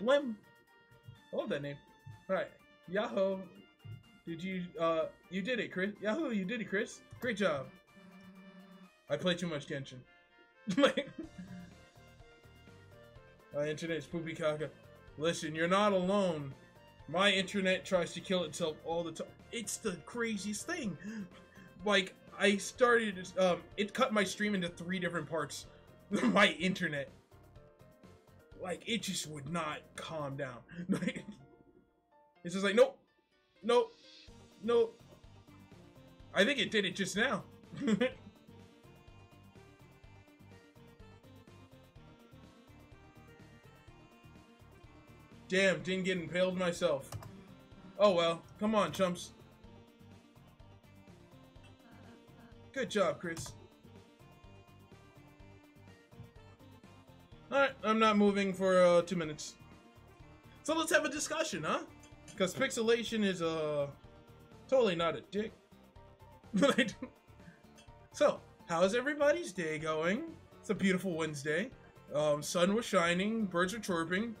Blim. I love that name. Alright. Yahoo. Did you, uh, you did it, Kris. Yahoo, you did it, Kris. Great job. I play too much Genshin. my internet's poopy caca. Listen, you're not alone. My internet tries to kill itself all the time. It's the craziest thing. Like, I started, um, it cut my stream into three different parts. my internet. Like, it just would not calm down. it's just like, nope, nope, nope. I think it did it just now. Damn, didn't get impaled myself. Oh well, come on, chumps. Good job, Kris. Alright, I'm not moving for uh, two minutes. So let's have a discussion, huh? Because pixelation is uh, totally not a dick. so, how's everybody's day going? It's a beautiful Wednesday. Um, sun was shining, birds are chirping.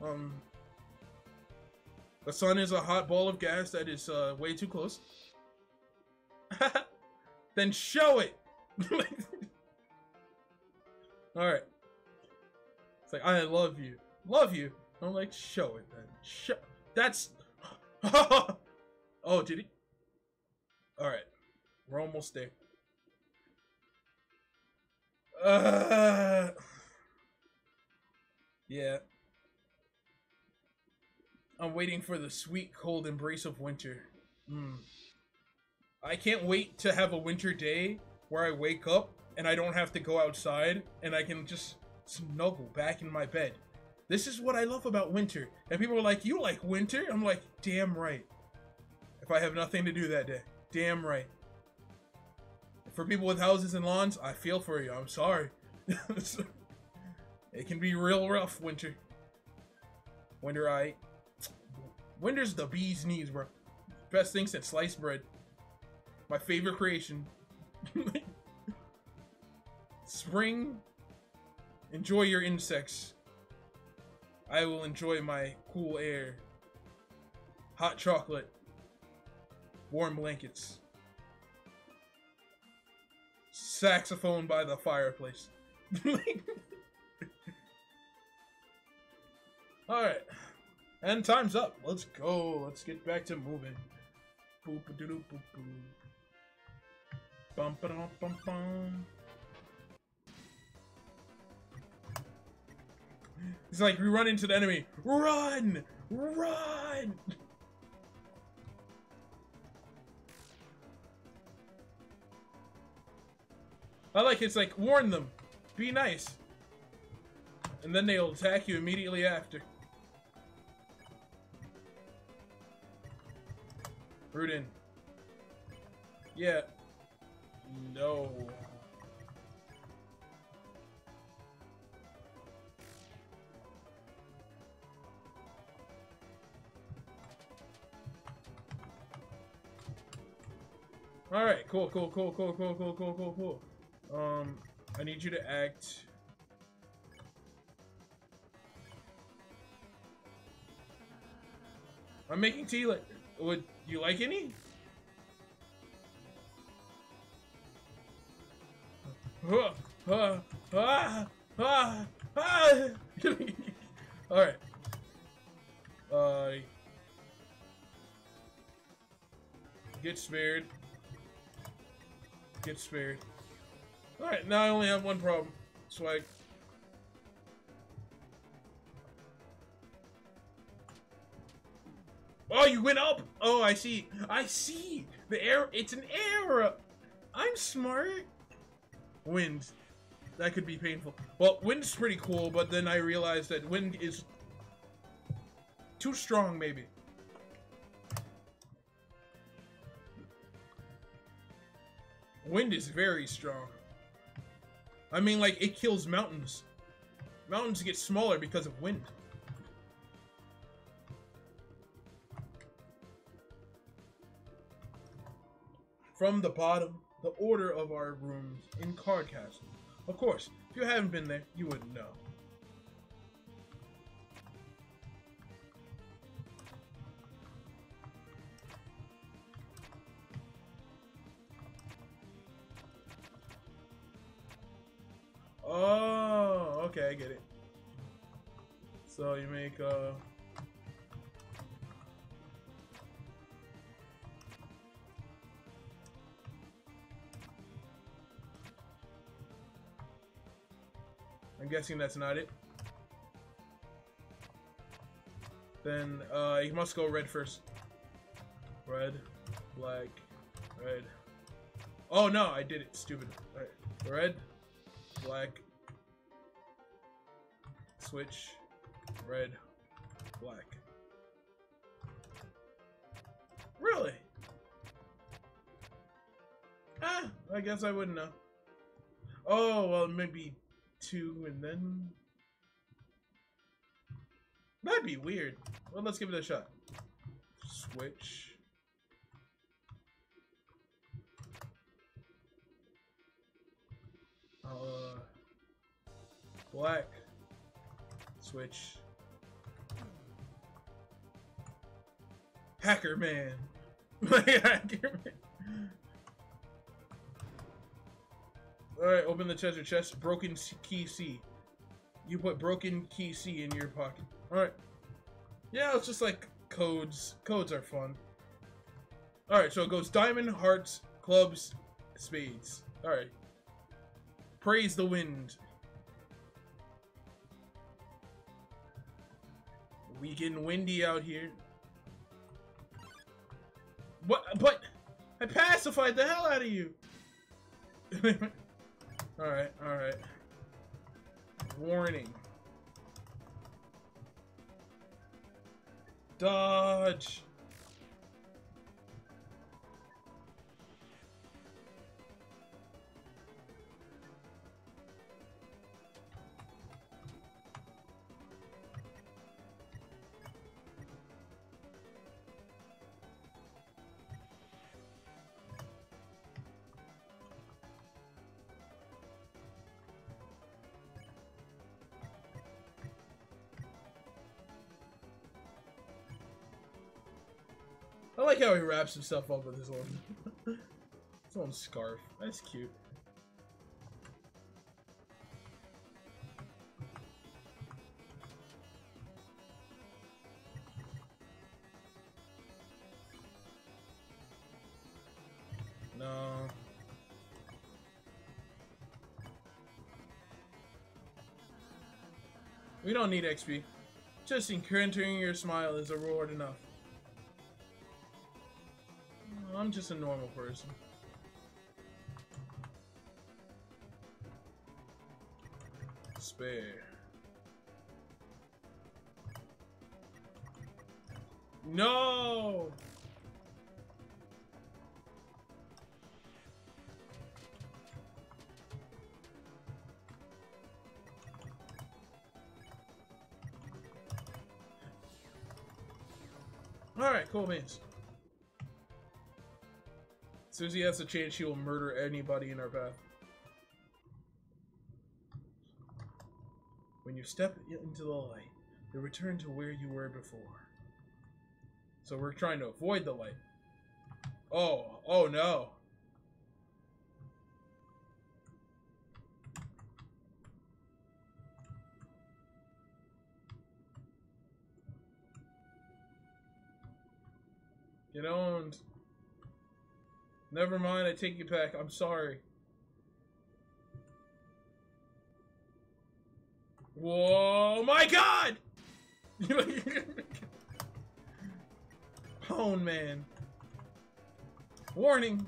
Um, the sun is a hot ball of gas that is uh, way too close. then show it! Alright. It's like, I love you. Love you. I'm like, show it then. Show. That's. oh, did he? Alright. We're almost there. Uh. Yeah. I'm waiting for the sweet cold embrace of winter. Mm. I can't wait to have a winter day where I wake up and I don't have to go outside and I can just snuggle back in my bed. This is what I love about winter. And people are like, you like winter? I'm like, damn right. If I have nothing to do that day. Damn right. For people with houses and lawns, I feel for you. I'm sorry. it can be real rough, winter. Winter, I. Winter's the bee's knees, bro. Best thing since sliced bread. My favorite creation. Spring Enjoy your insects. I will enjoy my cool air. Hot chocolate. Warm blankets. Saxophone by the fireplace. Alright. And time's up. Let's go. Let's get back to moving. Boop a doo boop boop. Bum It's like we run into the enemy. Run! Run! I like it's like warn them. Be nice. And then they'll attack you immediately after. Rudinn. Yeah. No. Alright, cool, cool, cool, cool, cool, cool, cool, cool, cool. Um, I need you to act... I'm making tea. Like, would you like any? All right. Uh, get spared. Get spared. Alright, now I only have one problem. Swag. Oh, you went up! Oh, I see. I see! The air- it's an error! I'm smart! Wind. That could be painful. Well, wind's pretty cool, but then I realized that wind is too strong, maybe. Wind is very strong. I mean, like, it kills mountains. Mountains get smaller because of wind. From the bottom, the order of our rooms in Card Castle. Of course, if you haven't been there, you wouldn't know. Okay, I get it. So you make uh I'm guessing that's not it. Then uh, you must go red first. Red, black, red. Oh no, I did it. Stupid. Red, black, switch, red, black. Really? Ah, I guess I wouldn't know. Oh, well, maybe two and then... That'd be weird. Well, let's give it a shot. Switch. Uh, black. Switch. Hacker man. Hacker man. Alright, open the treasure chest. Broken key C. You put broken key C in your pocket. Alright. Yeah, it's just like codes. Codes are fun. Alright, so it goes diamond, hearts, clubs, spades. Alright. Praise the wind. We getting windy out here. What? But I pacified the hell out of you. Alright, alright. Warning. Dodge! Wraps himself up with his own, his own scarf. That's cute. No. We don't need XP. Just encountering your smile is a reward enough. I'm just a normal person. Spare. No! Alright, cool beans. As soon as he has a chance, she will murder anybody in our path. When you step into the light, you return to where you were before. So we're trying to avoid the light. Oh, oh no. Get owned. Never mind, I take you back. I'm sorry. Whoa, my god! oh, man. Warning.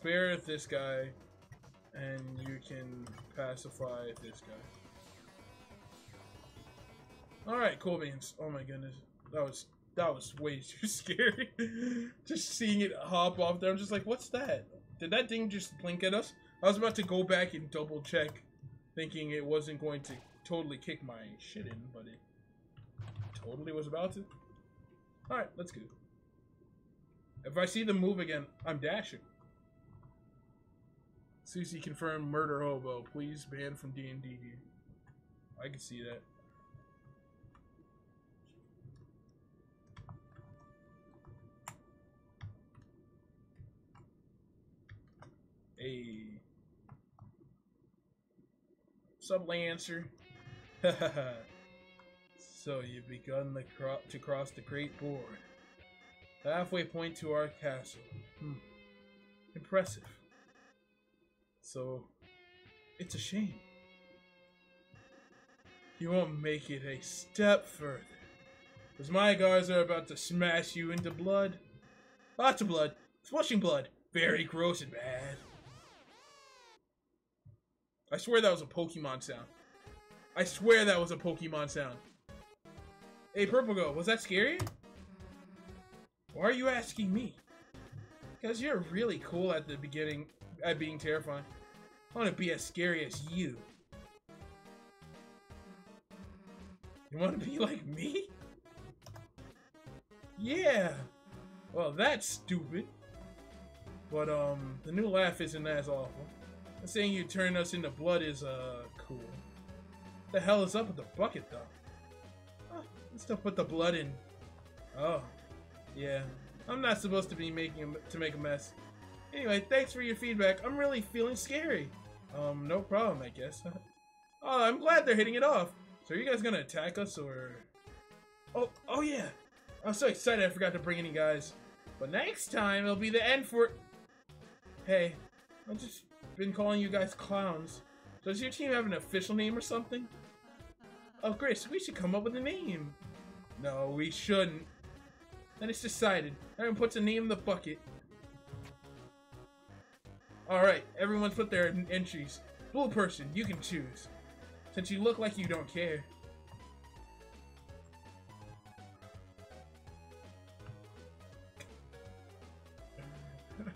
Spare this guy, and you can pacify this guy. Alright, cool beans. Oh my goodness. That was that was way too scary. just seeing it hop off there, I'm just like, what's that? Did that thing just blink at us? I was about to go back and double check, thinking it wasn't going to totally kick my shit in, but it totally was about to. Alright, let's go. If I see them move again, I'm dashing. Susie confirmed murder hobo. Please ban from D&D. I can see that. Hey. Sub Lancer. so you've begun the cro to cross the Great Board. Halfway point to our castle. Hmm. Impressive. So, it's a shame. You won't make it a step further. Because my guards are about to smash you into blood. Lots of blood. Flushing blood. Very gross and bad. I swear that was a Pokemon sound. I swear that was a Pokemon sound. Hey, Purple Girl, was that scary? Why are you asking me? Because you're really cool at the beginning at being terrifying. I want to be as scary as you. You want to be like me? Yeah. Well, that's stupid. But, um, the new laugh isn't as awful. Saying you turn us into blood is, uh, cool. The hell is up with the bucket, though? Oh, let's still put the blood in. Oh, yeah. I'm not supposed to be making to make a mess. Anyway, thanks for your feedback. I'm really feeling scary. Um, no problem, I guess. oh, I'm glad they're hitting it off. So are you guys gonna attack us, or... Oh, oh yeah. I'm so excited I forgot to bring any guys. But next time, it'll be the end for... Hey, I've just been calling you guys clowns. Does your team have an official name or something? Oh, Grace, we should come up with a name. No, we shouldn't. Then it's decided. Everyone puts a name in the bucket. Alright, everyone's put their entries. Blue person, you can choose. Since you look like you don't care.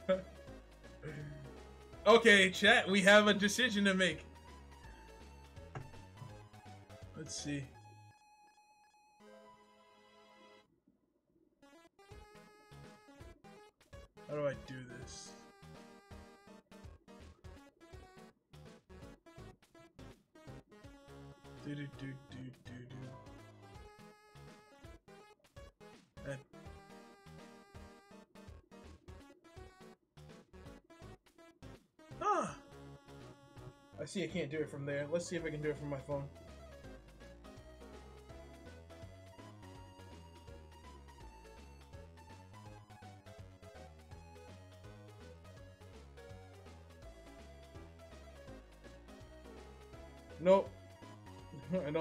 okay, chat, we have a decision to make. Let's see. How do I do this? Do do do do do do. Ah, I see. I can't do it from there. Let's see if I can do it from my phone.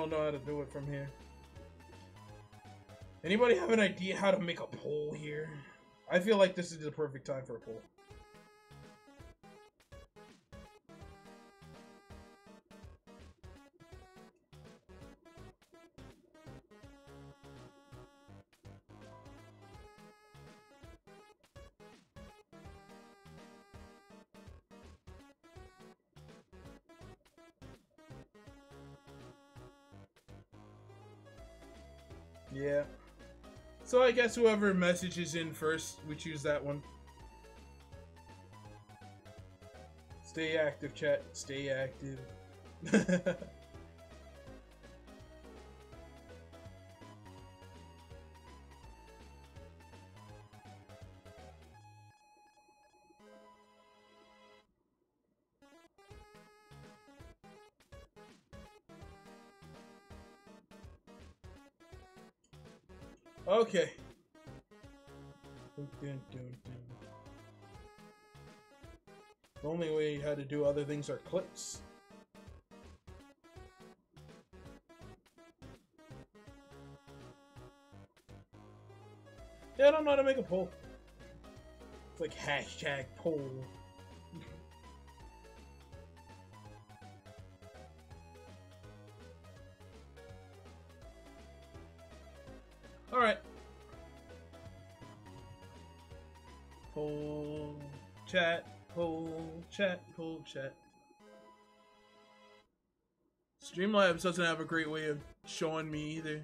Don't know how to do it from here. Anybody have an idea how to make a poll here? I feel like this is the perfect time for a poll. I guess whoever messages in first, we choose that one. Stay active, chat. Stay active. do other things are clips. Yeah, I don't know how to make a poll. It's like hashtag poll. Chat, pull chat. Streamlabs doesn't have a great way of showing me either.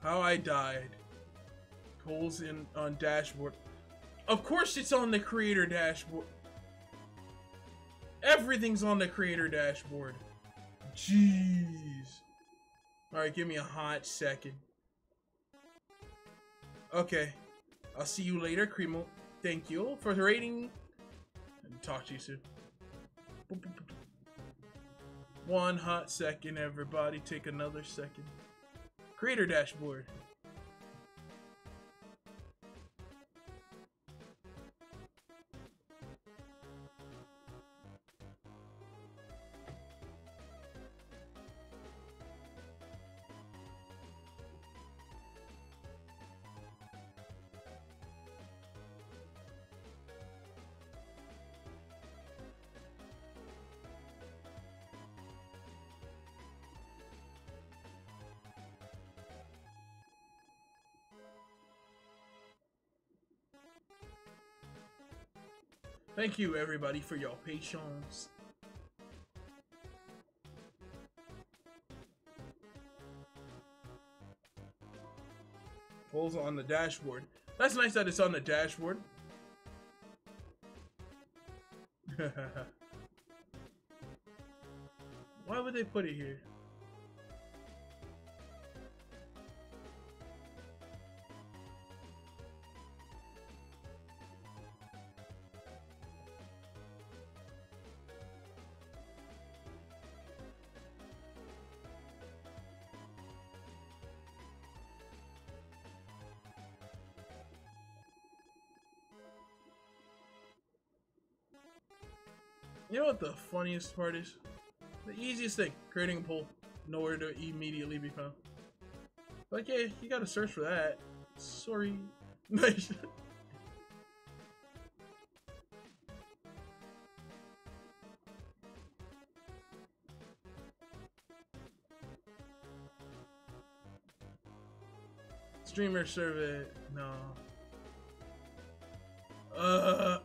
How I died. Holes in on dashboard. Of course it's on the creator dashboard. Everything's on the creator dashboard. Jeez. Alright, give me a hot second. Okay. I'll see you later, Cremo. Thank you for the rating. Talk to you soon. One hot second, everybody. Take another second. Creator dashboard. Thank you, everybody, for your patience. Pulls on the dashboard. That's nice that it's on the dashboard. Why would they put it here? Funniest part is? The easiest thing, creating a poll, nowhere to immediately be found. Like, yeah, you gotta search for that. Sorry. Nice. Streamer survey, no. Uh.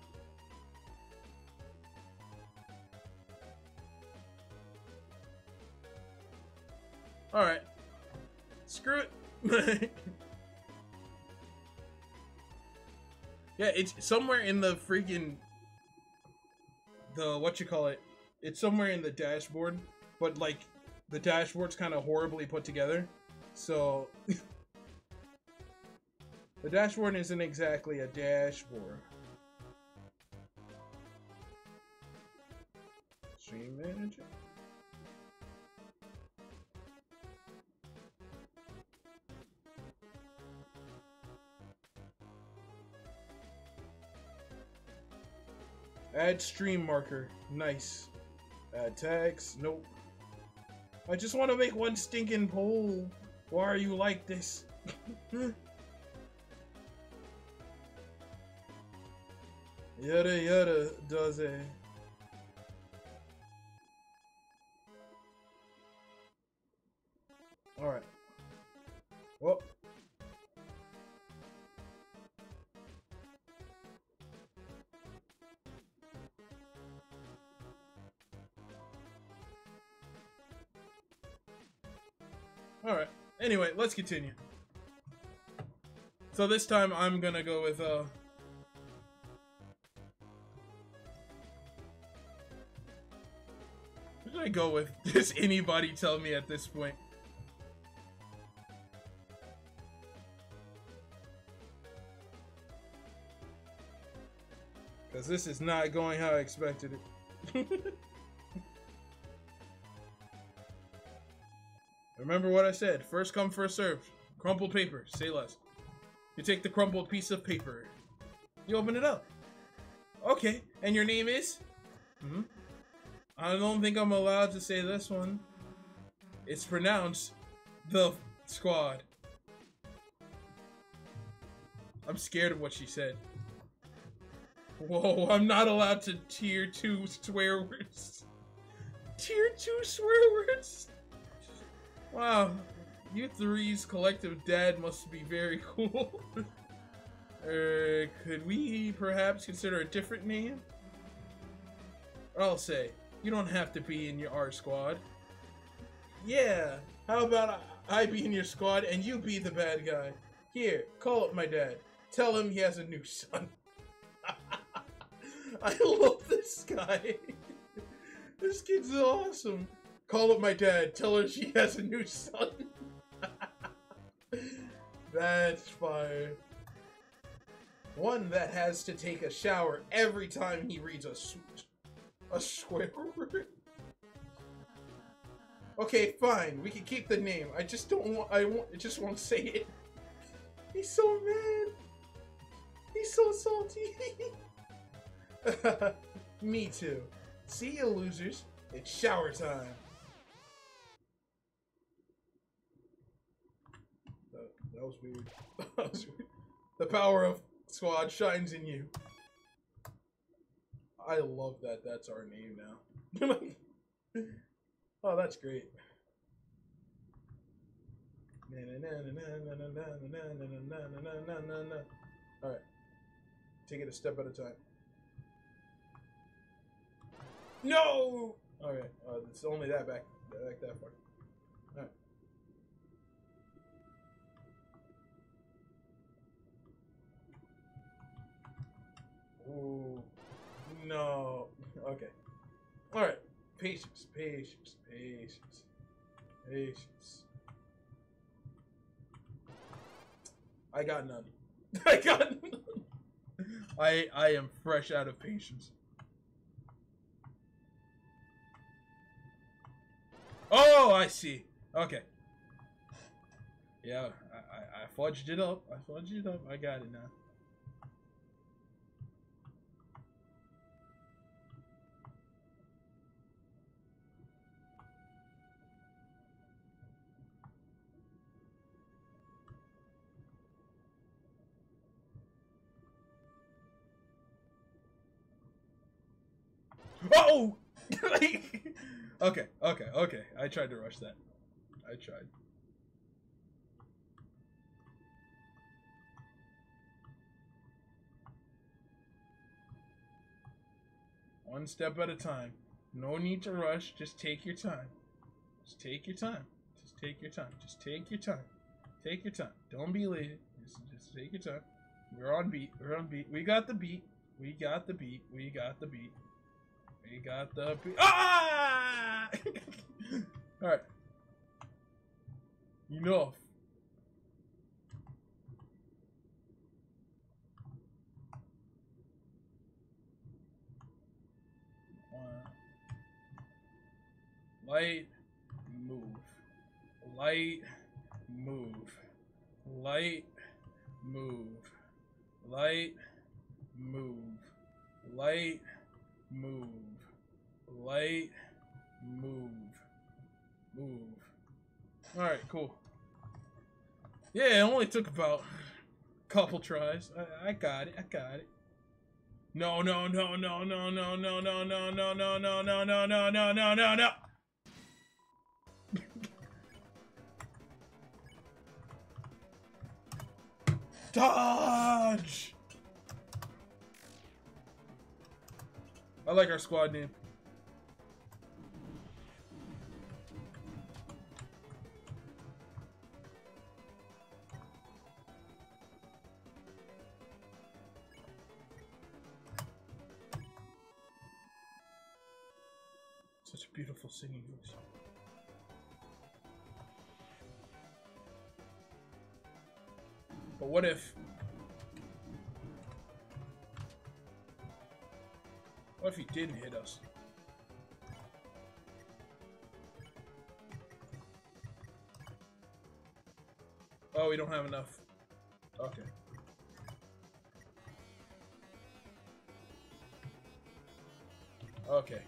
Yeah, it's somewhere in the freaking the what you call it. It's somewhere in the dashboard, but like the dashboard's kind of horribly put together. So the dashboard isn't exactly a dashboard. Add stream marker. Nice. Add tags. Nope. I just want to make one stinking poll. Why are you like this? yada yada does it. Anyway, let's continue. So this time I'm gonna go with, uh... Who should I go with? Does anybody tell me at this point? Because this is not going how I expected it. Remember what I said. First come, first serve. Crumpled paper. Say less. You take the crumpled piece of paper. You open it up. Okay, and your name is? Hmm? I don't think I'm allowed to say this one. It's pronounced the squad. I'm scared of what she said. Whoa, I'm not allowed to tier 2 swear words. Tier 2 swear words? Wow, you three's collective dad must be very cool. uh, could we perhaps consider a different name? I'll say, you don't have to be in your R squad. Yeah, how about I be in your squad and you be the bad guy? Here, call up my dad. Tell him he has a new son. I love this guy. this kid's awesome. Call up my dad. Tell her she has a new son. That's fire. One that has to take a shower every time he reads a a swear word. Okay, fine. We can keep the name. I just don't want. I want. I just won't say it. He's so mad. He's so salty. Me too. See you, losers. It's shower time. That, was weird. that was weird. The power of squad shines in you. I love that that's our name now. oh, that's great. Alright. Take it a step at a time. No! Okay, uh, it's only that back, back that far. No. Okay. Alright. Patience, patience, patience. Patience. I got none. I got none. I I am fresh out of patience. Oh, I see. Okay. Yeah, I, I, I fudged it up. I fudged it up. I got it now. Oh! okay, okay, okay. I tried to rush that. I tried. One step at a time. No need to rush. Just take your time. Just take your time. Just take your time. Just take your time. Take your time. Don't be late. Just, just take your time. We're on beat. We're on beat. We got the beat. We got the beat. We got the beat. We got the. Ah! Alright. Enough. Light, move. Light, move. Light, move. Light, move. Light, move. Light, move. Move. Alright, cool. Yeah, it only took about a couple tries. I, I got it, I got it. No, no, no, no, no, no, no, no, no, no, no, no, no, no, no, no, no, no, no. Dodge! I like our squad name. Singing voice. But what if... What if he didn't hit us? Oh, we don't have enough. Okay. Okay.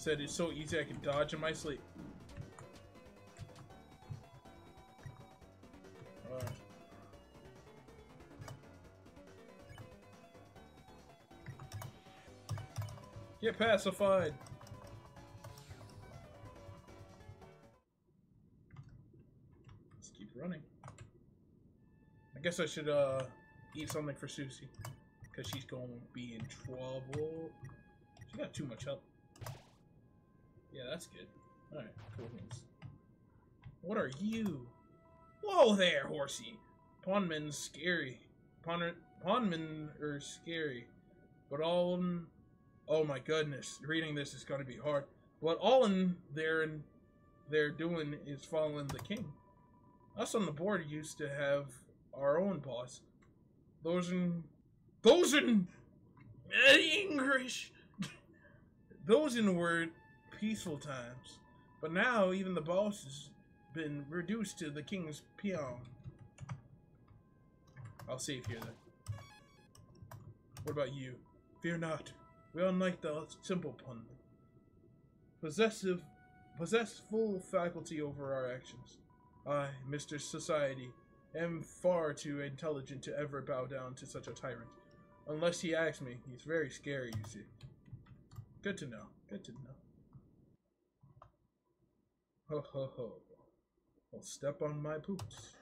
Said it's so easy I can dodge in my sleep. Get pacified! Let's keep running. I guess I should uh eat something for Susie. Because she's going to be in trouble. She got too much health. That's good. Alright, cool things. What are you? Whoa there, horsey! Ponman's scary. Pond Ponman are scary. But all in... Oh my goodness, reading this is to be hard. But all in there and they're doing is following the king. Us on the board used to have our own boss. Those in... Those in... Eh, English! Those in were peaceful times. But now even the boss has been reduced to the king's peon. I'll save here then. What about you? Fear not. We are like the simple pun. Possessive possess full faculty over our actions. I, Mr. Society, am far too intelligent to ever bow down to such a tyrant. Unless he asks me, he's very scary, you see. Good to know. Good to know. Ho ho ho. I'll step on my boots.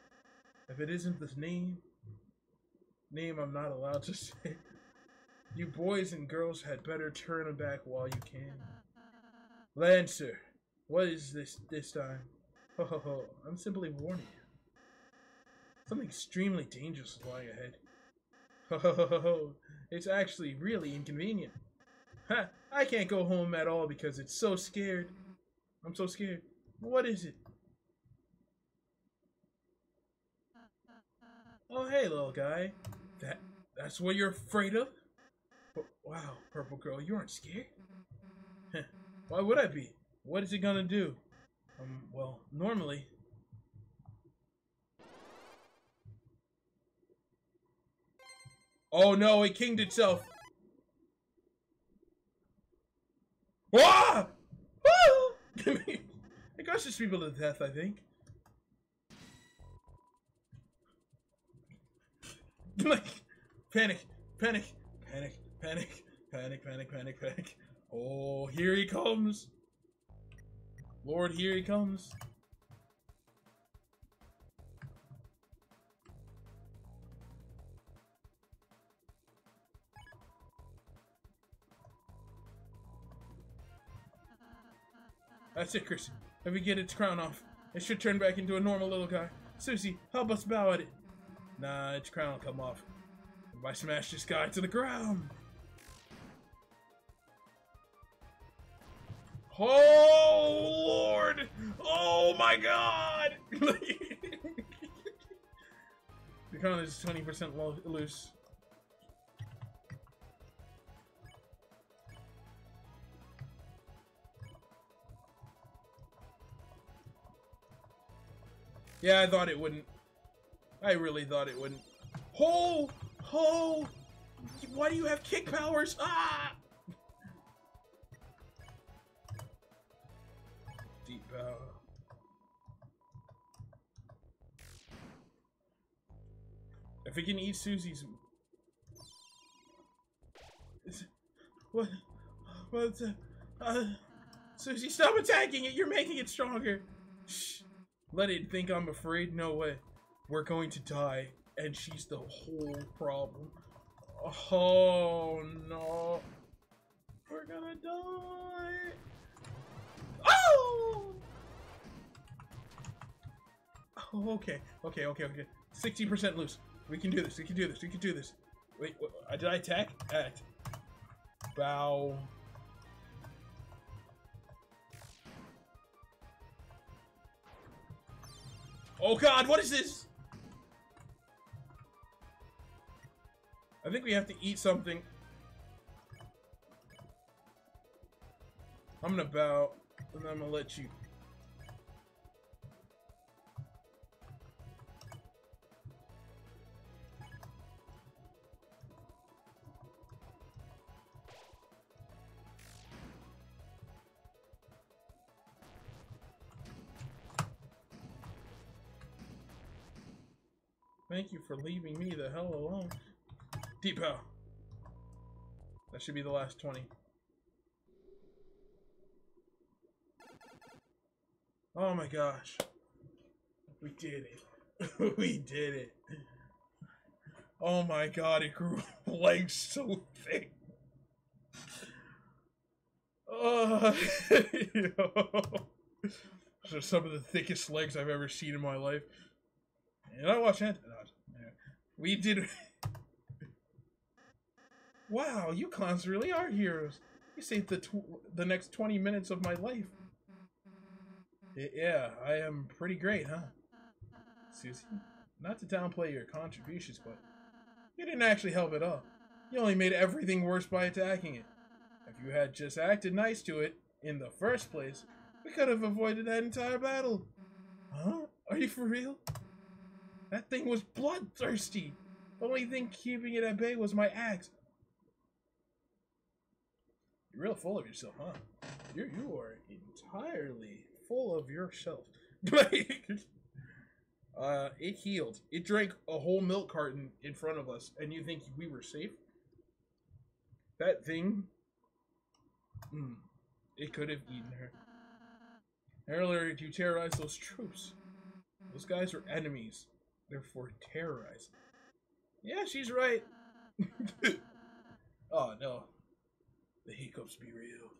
If it isn't the name, name I'm not allowed to say. You boys and girls had better turn back while you can. Lancer, what is this this time? Ho ho ho, I'm simply warning you. Something extremely dangerous is lying ahead. Ho ho ho ho ho, it's actually really inconvenient. Ha, I can't go home at all because it's so scared. I'm so scared. What is it? Oh, hey, little guy. That that's what you're afraid of? Wow, purple girl, you aren't scared? Why would I be? What is it gonna do? Um, well, normally. Oh no, it kinged itself. Ah! it crushes people to death, I think. like, panic, panic, panic, panic, panic, panic, panic, panic. Oh, here he comes. Lord, here he comes. That's it, Kris. Let we get its crown off. It should turn back into a normal little guy. Susie, help us bow at it. Nah, its crown will come off. If I smash this guy to the ground. Oh, Lord! Oh, my God! the crown is 20% loose. Yeah, I thought it wouldn't. I really thought it wouldn't. Oh! Oh! Why do you have kick powers? Ah! Deep power. If we can eat Susie's... What? What's... Uh, Susie, stop attacking it! You're making it stronger! Shh. Let it think I'm afraid? No way. We're going to die, and she's the whole problem. Oh no. We're gonna die. Oh! oh. Okay, okay, okay, okay. 60% loose. We can do this, we can do this, we can do this. Wait, did I attack? Act. Bow. Oh god, what is this? I think we have to eat something. I'm gonna bow, and I'm gonna let you. Thank you for leaving me the hell alone. Deep pow. That should be the last 20. Oh my gosh. We did it. we did it. Oh my god, it grew legs so thick. Oh, Those are some of the thickest legs I've ever seen in my life. And I watch Ant. We did. wow, you clowns really are heroes. You saved the the next 20 minutes of my life. Yeah, I am pretty great, huh? Susie, not to downplay your contributions, but you didn't actually help it up. You only made everything worse by attacking it. If you had just acted nice to it in the first place, we could have avoided that entire battle. Huh? Are you for real? That thing was bloodthirsty. The only thing keeping it at bay was my axe. You're real full of yourself, huh? You you are entirely full of yourself. uh, it healed. It drank a whole milk carton in front of us, and you think we were safe? That thing, mm, it could have eaten her. Earlier, you terrorized those troops. Those guys were enemies therefore terrorize. Yeah, she's right. oh no. The hiccups be real.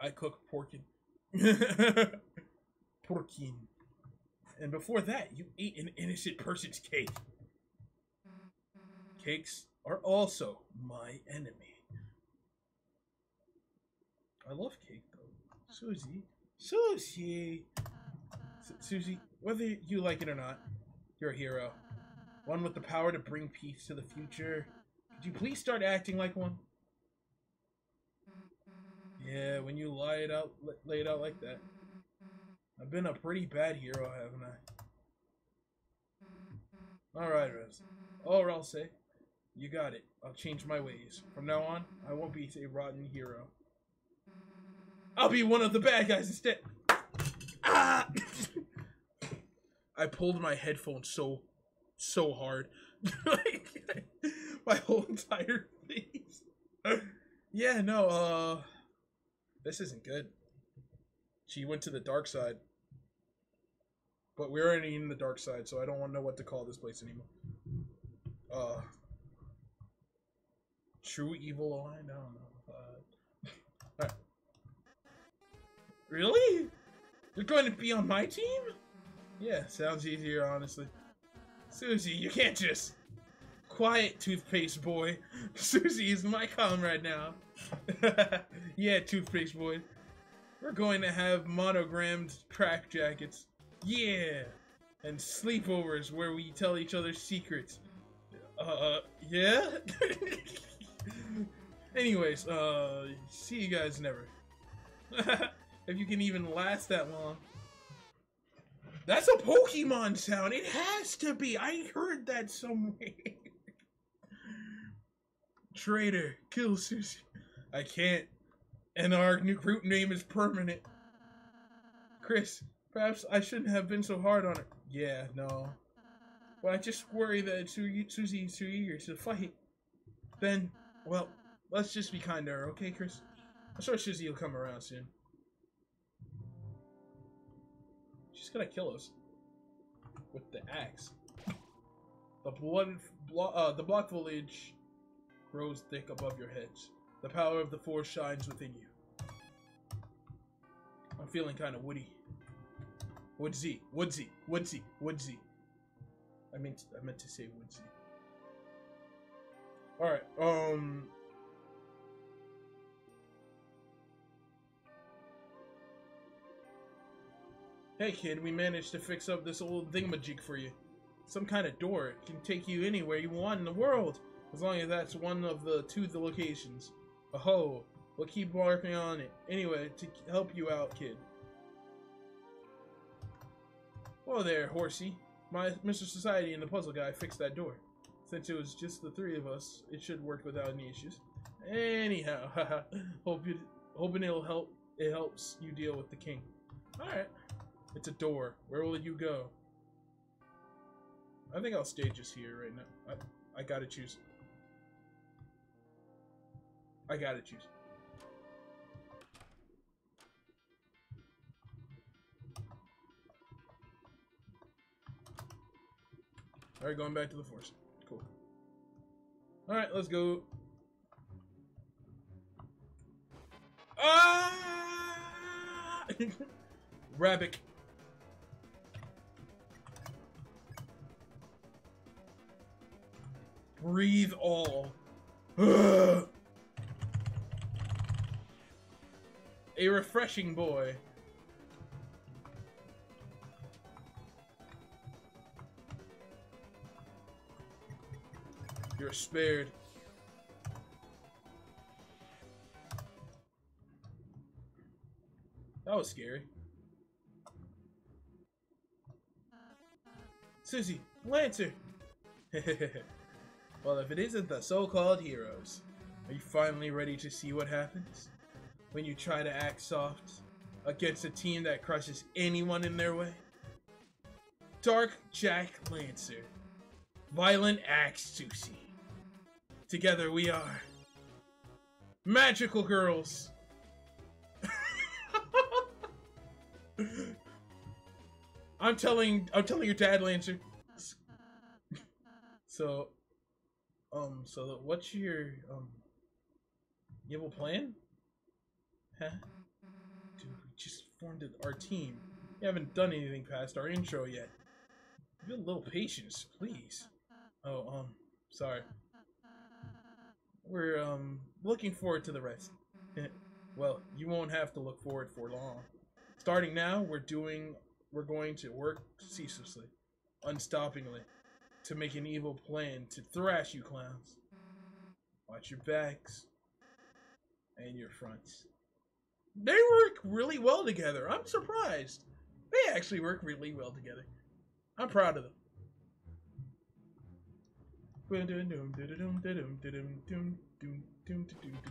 I cook porkin. porkin. And before that, you ate an innocent person's cake. Cakes are also my enemy. I love cake though. Susie. Susie. Susie, whether you like it or not, you're a hero. One with the power to bring peace to the future. Could you please start acting like one? Yeah, when you lie it out, lay it out like that. I've been a pretty bad hero, haven't I? Alright, Rez. Or I'll say, you got it. I'll change my ways. From now on, I won't be a rotten hero. I'll be one of the bad guys instead. Ah! I pulled my headphones so so hard. like my whole entire face. yeah, no, uh this isn't good. She went to the dark side. But we're already in the dark side, so I don't want to know what to call this place anymore. Uh True evil aligned? I don't know. Uh, Really? You're going to be on my team? Yeah, sounds easier, honestly. Susie, you can't just... Quiet, toothpaste boy. Susie is my comrade now. yeah, toothpaste boy. We're going to have monogrammed crack jackets. Yeah! And sleepovers where we tell each other secrets. Uh, yeah? Anyways, uh, see you guys never. if you can even last that long. That's a Pokemon sound. It has to be. I heard that somewhere. Traitor, kill Susie. I can't. And our new group name is permanent. Kris, perhaps I shouldn't have been so hard on her. Yeah, no. Well, I just worry that Su Susie is too eager to fight. Then, well, let's just be kind to her, okay, Kris? I'm sure Susie will come around soon. She's gonna kill us with the axe. The blood, blo uh, the block foliage grows thick above your heads. The power of the force shines within you. I'm feeling kind of witty. Woodsy, Woodsy, Woodsy, Woodsy. I meant I meant to say Woodsy. All right. Um. Hey kid, we managed to fix up this old thingamajig for you. Some kind of door. It can take you anywhere you want in the world, as long as that's one of the two the locations. Oh, we'll keep working on it. Anyway, to help you out, kid. Whoa there, horsey. My Mr. Society and the puzzle guy fixed that door. Since it was just the three of us, it should work without any issues. Anyhow, hope you hoping it'll help. It helps you deal with the king. All right. It's a door. Where will you go? I think I'll stay just here right now. I, I gotta choose. I gotta choose. Alright, going back to the force. Cool. Alright, let's go. Ah! Rabbit. Breathe all. A refreshing boy. You're spared. That was scary. Susie, Lancer! well, if it isn't the so-called heroes, are you finally ready to see what happens? When you try to act soft against a team that crushes anyone in their way? Dark Jack Lancer. Violent Axe Susie. Together we are Magical Girls. I'm telling I'm telling your dad, Lancer. So, um, so what's your um, you have a plan? Huh? Dude, we just formed our team. We haven't done anything past our intro yet. Have a little patience, please. Oh, um, sorry. We're um looking forward to the rest. well, you won't have to look forward for long. Starting now, we're doing we're going to work ceaselessly, unstoppingly, to make an evil plan to thrash you clowns. Watch your backs and your fronts. They work really well together. I'm surprised. They actually work really well together. I'm proud of them.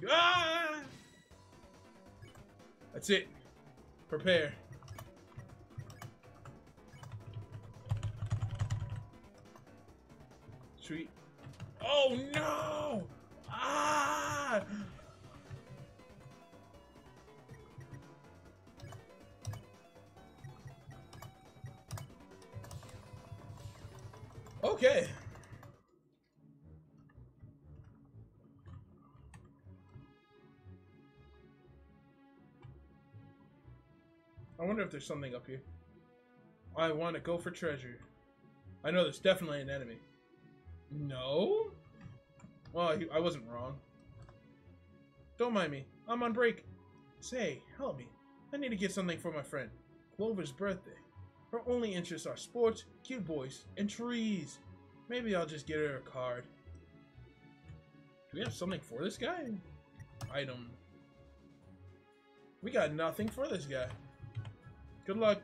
Ah! That's it. Prepare. Oh no! Ah! Okay. I wonder if there's something up here. I want to go for treasure. I know there's definitely an enemy. No? Well, I wasn't wrong. Don't mind me. I'm on break. Say, help me. I need to get something for my friend. Clover's birthday. Her only interests are sports, cute boys, and trees. Maybe I'll just get her a card. Do we have something for this guy? Item. We got nothing for this guy. Good luck.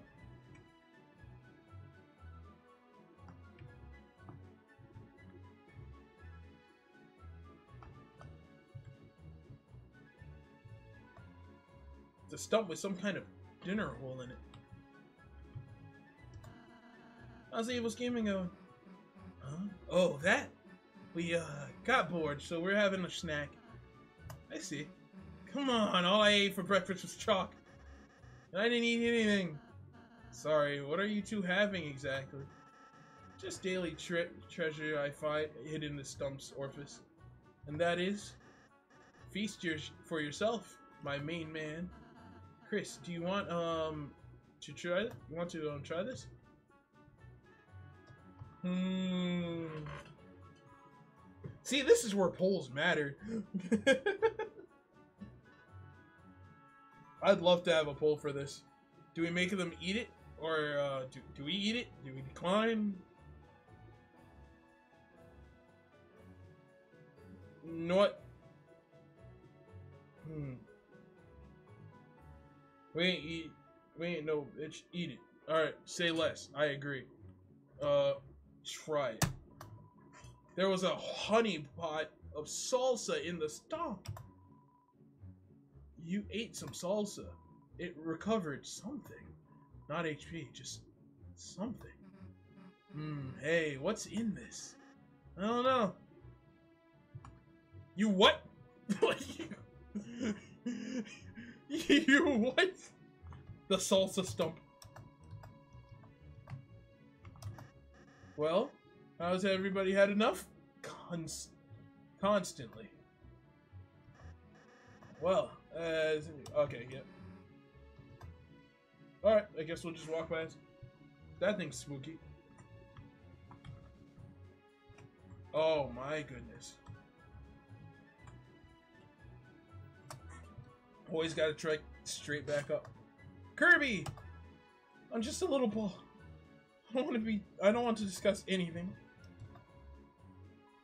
Stump with some kind of dinner hole in it. How's the evil scheming going? Huh? Oh, that? We, uh, got bored, so we're having a snack. I see. Come on, all I ate for breakfast was chalk. And I didn't eat anything. Sorry, what are you two having exactly? Just daily tre treasure I find hidden in the stump's orifice. And that is? Feast your for yourself, my main man. Kris, do you want, um, to try? You want to um, try this? Hmm. See, this is where polls matter. I'd love to have a poll for this. Do we make them eat it? Or uh, do, do we eat it? Do we decline? You know what? Hmm. We ain't eat. We ain't no bitch. Eat it. All right. Say less. I agree. Uh, try it. There was a honey pot of salsa in the stock. You ate some salsa. It recovered something. Not HP, just something. Hmm, hey, what's in this? I don't know. You what? you what? The salsa stump. Well, how's everybody had enough? Const constantly. Well, uh, okay, yeah. Alright, I guess we'll just walk past. That thing's spooky. Oh my goodness. Always gotta trek straight back up. Kirby! I'm just a little ball. I don't want to be. I don't want to discuss anything.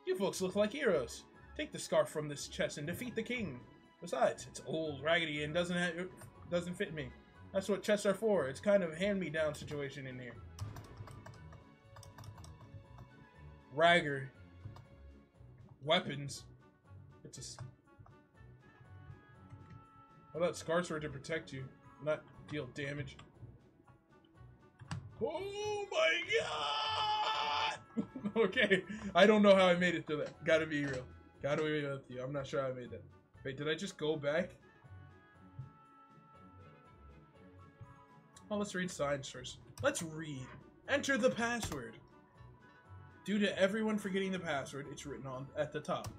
You folks look like heroes. Take the scarf from this chest and defeat the king. Besides, it's old, raggedy, and doesn't have, doesn't fit me. That's what chests are for. It's kind of a hand-me-down situation in here. Ragger. Weapons. It's a. I thought scars were to protect you, not deal damage. Oh my god! okay, I don't know how I made it through that. Gotta be real. Gotta be real with you. I'm not sure how I made that. Wait, did I just go back? Well, let's read signs first. Let's read. Enter the password. Due to everyone forgetting the password, it's written on at the top.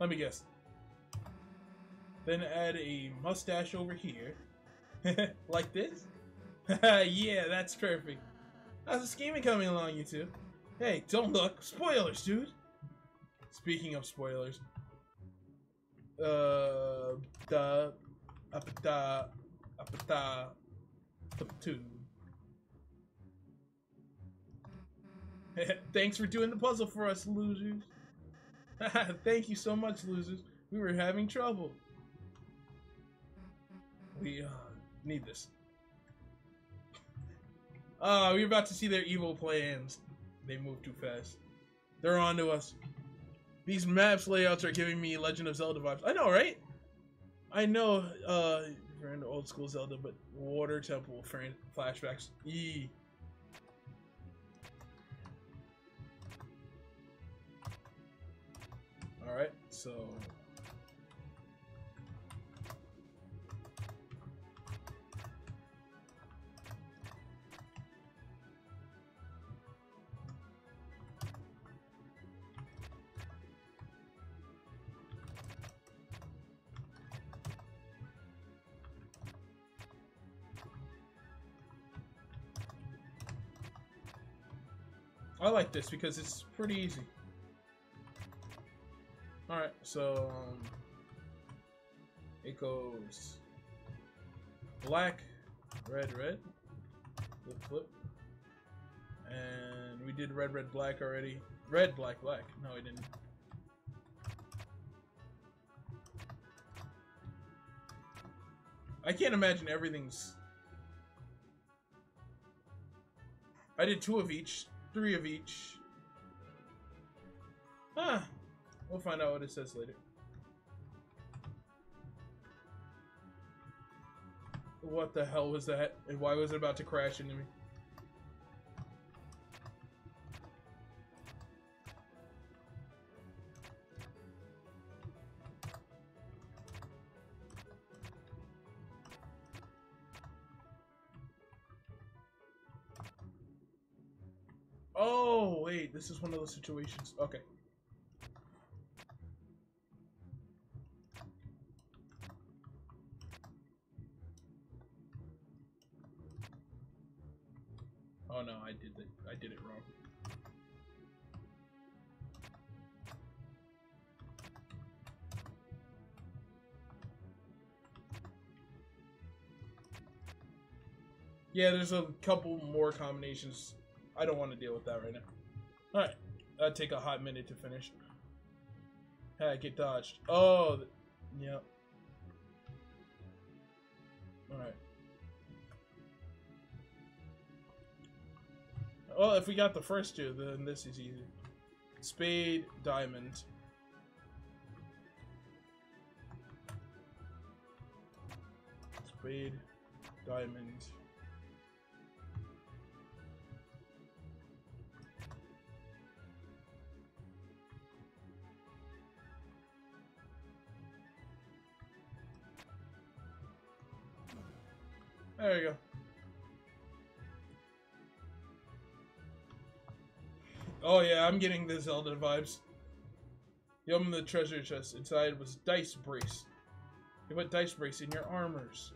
Let me guess. Then add a mustache over here. like this? yeah, that's perfect. How's the scheming coming along, you two? Hey, don't look. Spoilers, dude. Speaking of spoilers. Uh, da, up da, up da, two. Thanks for doing the puzzle for us, losers. Thank you so much, losers. We were having trouble. We uh, need this. Uh, we're about to see their evil plans. They move too fast. They're on to us. These maps layouts are giving me Legend of Zelda vibes. I know, right? I know, uh, you're into old school Zelda, but Water Temple flashbacks. Yee. Alright, so... I like this because it's pretty easy. Alright, so um, it goes black, red, red, flip, flip. And we did red, red, black already. Red, black, black. No, I didn't. I can't imagine everything's... I did two of each, three of each. Ah, we'll find out what it says later. What the hell was that? And why was it about to crash into me? this is one of those situations. Okay. Oh no, I did the, I did it wrong. Yeah, there's a couple more combinations. I don't want to deal with that right now. Alright. That'd take a hot minute to finish. Hey, get dodged. Oh, yep. Alright. Well, if we got the first two, then this is easy. Spade, diamond. Spade, diamond. There you go. Oh yeah, I'm getting the Zelda vibes. You open the treasure chest. Inside was dice brace. You put dice brace in your armors.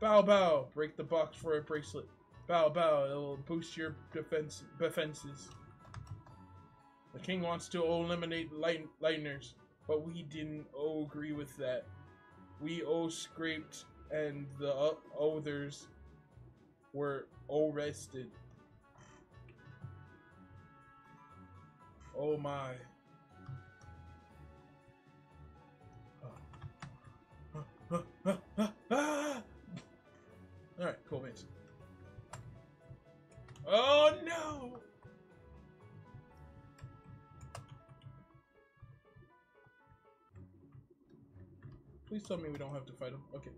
Bow bow. Break the box for a bracelet. Bow bow. It'll boost your defense defenses. The king wants to eliminate light lightners, but we didn't agree with that. We all scraped and the others were arrested. Oh my. Alright, cool mates. Oh no! Please tell me we don't have to fight him. Okay.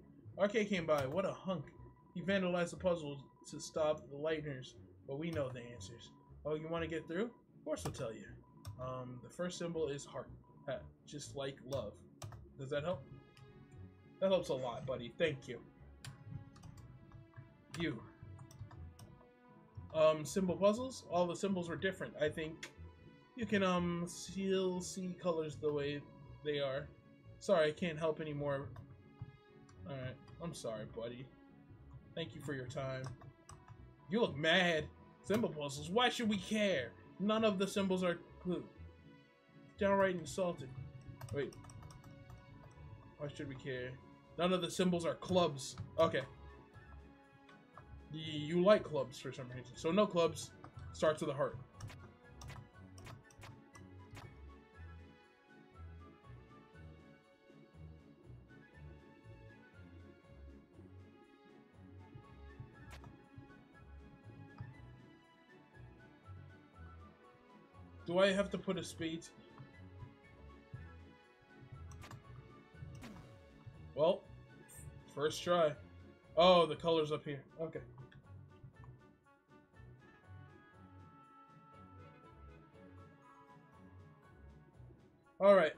RK came by. What a hunk. He vandalized the puzzle to stop the Lightners, but we know the answers. Oh, you want to get through? Of course I'll tell you. Um, the first symbol is heart, just like love. Does that help? That helps a lot, buddy. Thank you. You. Um, symbol puzzles? All the symbols were different. I think you can, um, still see colors the way they are. Sorry, I can't help anymore. Alright, I'm sorry, buddy. Thank you for your time. You look mad. Symbol puzzles, why should we care? None of the symbols are clue. Downright insulted. Wait. Why should we care? None of the symbols are clubs. Okay. You like clubs for some reason. So no clubs. Starts with a heart. Do I have to put a speed? Well, first try. Oh, the color's up here. Okay. Alright.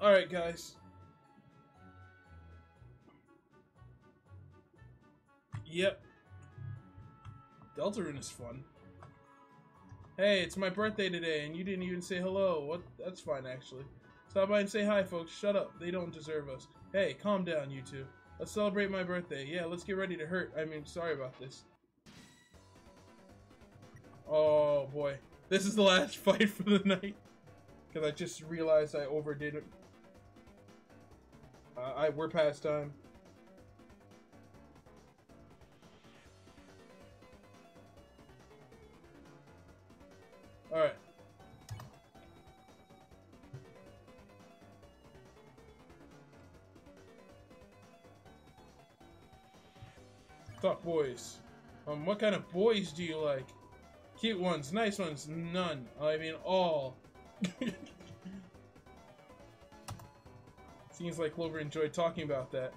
Alright, guys. Yep. Deltarune is fun. Hey, it's my birthday today, and you didn't even say hello. What? That's fine, actually. Stop by and say hi, folks. Shut up. They don't deserve us. Hey, calm down, you two. Let's celebrate my birthday. Yeah, let's get ready to hurt. I mean, sorry about this. Oh, boy. This is the last fight for the night. Because I just realized I overdid it. Uh, I, we're past time. Boys. Um, what kind of boys do you like? Cute ones, nice ones, none. I mean all. Seems like Clover enjoyed talking about that.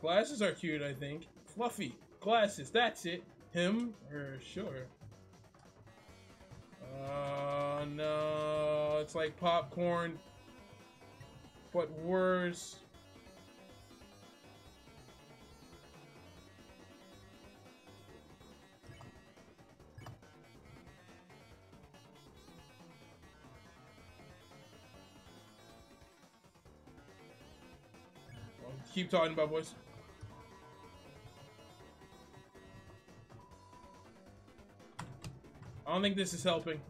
Glasses are cute, I think. Fluffy. Glasses, that's it. Him? Er, sure. Oh no, it's like popcorn, but worse. keep talking about boys. I don't think this is helping.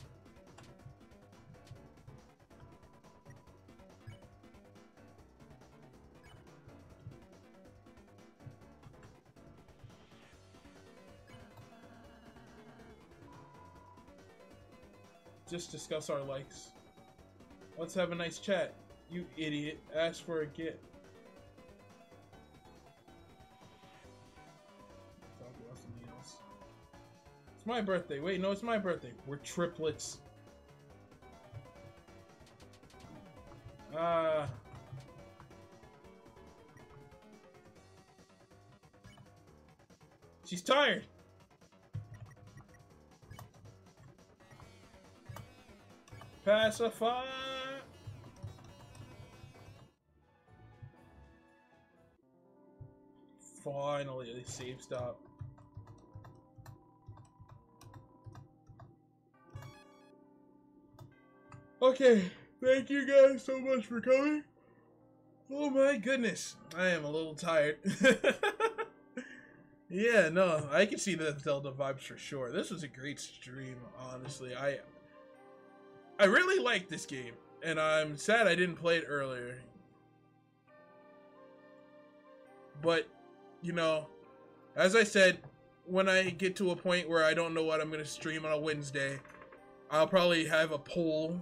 Just discuss our likes. Let's have a nice chat. You idiot. Ask for a gift. My birthday. Wait, no, it's my birthday. We're triplets. Uh, she's tired. Pacify. Finally, a save stop. Okay, thank you guys so much for coming. Oh my goodness, I am a little tired. yeah, no, I can see the Zelda vibes for sure. This was a great stream, honestly. I I really like this game, and I'm sad I didn't play it earlier. But, you know, as I said, when I get to a point where I don't know what I'm going to stream on a Wednesday, I'll probably have a poll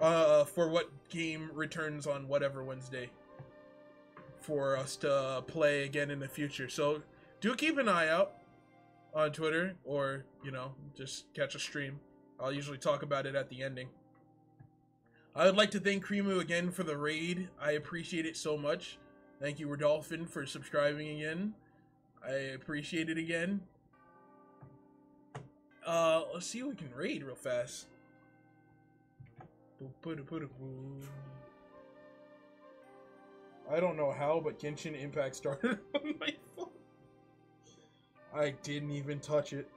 uh, for what game returns on whatever Wednesday for us to play again in the future. So do keep an eye out on Twitter or, you know, just catch a stream. I'll usually talk about it at the ending. I would like to thank Creamu again for the raid. I appreciate it so much. Thank you, Rodolphin, for subscribing again. I appreciate it again. Uh, let's see if we can raid real fast. I don't know how, but Genshin Impact started on my phone. I didn't even touch it.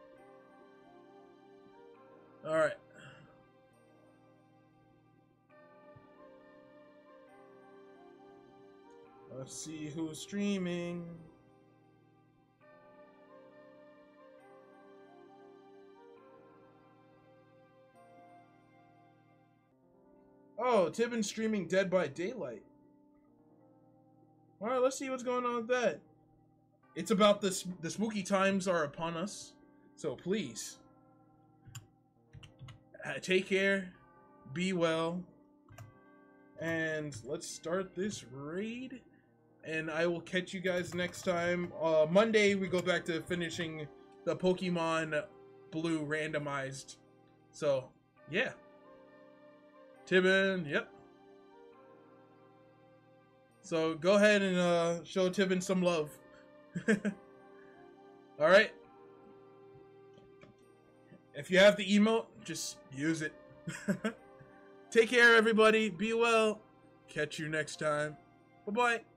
Alright. Let's see who's streaming. Oh, Tibin streaming Dead by Daylight. Alright, let's see what's going on with that. It's about this the spooky times are upon us. So please. Uh, take care. Be well. And let's start this raid. And I will catch you guys next time. Uh, Monday, we go back to finishing the Pokemon Blue randomized. So, yeah. Tibin, yep. So go ahead and uh, show Tibin some love. All right. If you have the emote, just use it. Take care, everybody. Be well. Catch you next time. Bye bye.